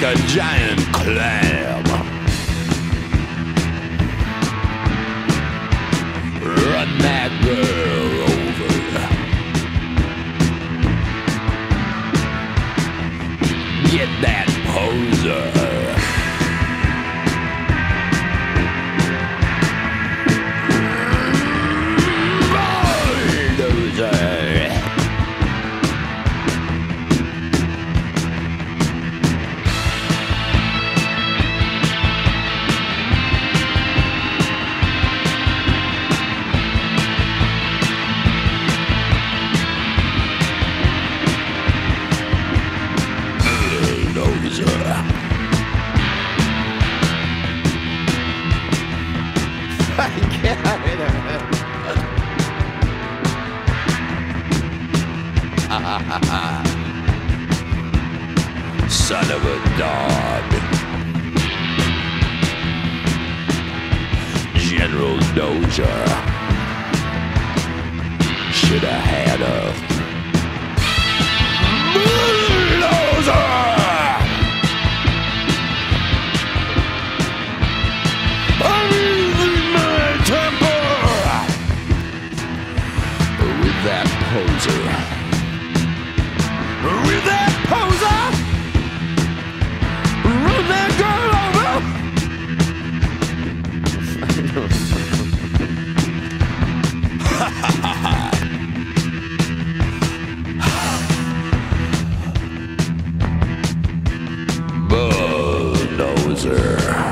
like a giant clam. Run that girl over. Get that poser. Son of a dog. General Dozer. Should have had a that poser. With that poser, run that girl over. Bulldozer.